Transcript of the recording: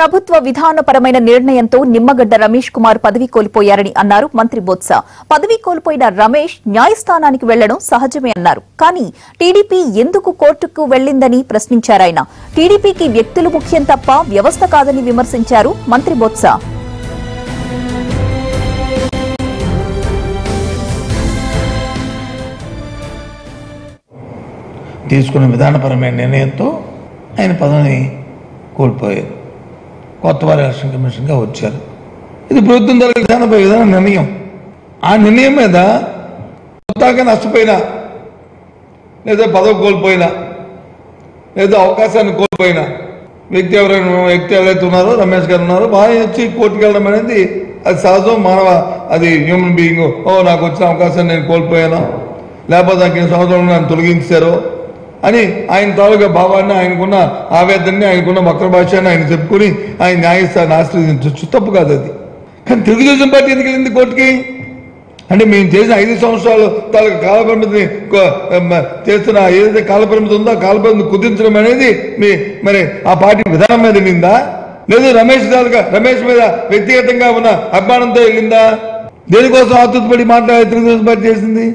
ప్రభుత్వ విధానపరమైన నిర్ణయంతో నిమ్మగడ్డ రమేష్ కుమార్ పదవి కోల్పోయారని అన్నారు మంత్రి బొత్స. పదవి కోల్పోయిన రమేష్ న్యాయస్థానానికి వెళ్ళడం సహజమే అన్నారు. కానీ టీడీపీ ఎందుకు కోర్టుకు వెళ్ళిందని ప్రశ్నించారాయన టీడీపీకి వ్యక్తులు ముఖ్యం తప్ప వ్యవస్థ కాదని విమర్శించారు మంత్రి బొత్స. తీసుకున్న విధానపరమైన నిర్ణయంతో ఆయన పదవిని కోల్పోయారు. కొత్తవారు ఎలక్షన్ కమిషన్గా వచ్చారు. ఇది ప్రభుత్వం ద్వారా విధానపై విధాన నిర్ణయం. ఆ నిర్ణయం మీద కొత్తగా నష్టపోయినా లేదా పదవి కోల్పోయినా లేదా అవకాశాన్ని కోల్పోయినా వ్యక్తి ఎవరైనా వ్యక్తి ఎవరైతే ఉన్నారో రమేష్ గారు ఉన్నారో బాగా వచ్చి కోర్టుకు వెళ్ళడం అనేది అది సహజం మానవ అది హ్యూమన్ బీయింగ్ ఓ నాకు వచ్చిన అవకాశాన్ని నేను కోల్పోయాను. లేకపోతే నాకు సంవత్సరం నన్ను తొలగించారు అని ఆయన తాలూకా భావాన్ని ఆయనకున్న ఆవేదనని ఆయనకున్న వక్ర భాషని ఆయన చెప్పుకుని ఆయన న్యాయస్థానం ఆశ్రయించవచ్చు తప్పు కాదు అది. కానీ తెలుగుదేశం పార్టీ ఎందుకు వెళ్ళింది కోర్టుకి? అంటే మేము చేసిన ఐదు సంవత్సరాలు తాలూకా కాలపరిమితిని చేస్తున్న ఏదైతే కాలపరిమితి ఉందో ఆ కాలపరిమితి కుదించడం అనేది మీ మరి ఆ పార్టీ విధానం మీద వెళ్ళిందా? లేదు రమేష్ తాలూకా రమేష్ మీద వ్యక్తిగతంగా ఉన్న అభిమానంతో వెళ్ళిందా? దేనికోసం ఆతృతపడి మాట్లాడే తెలుగుదేశం పార్టీ చేసింది?